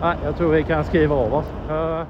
Nej, jag tror vi kan skriva av oss. Eh,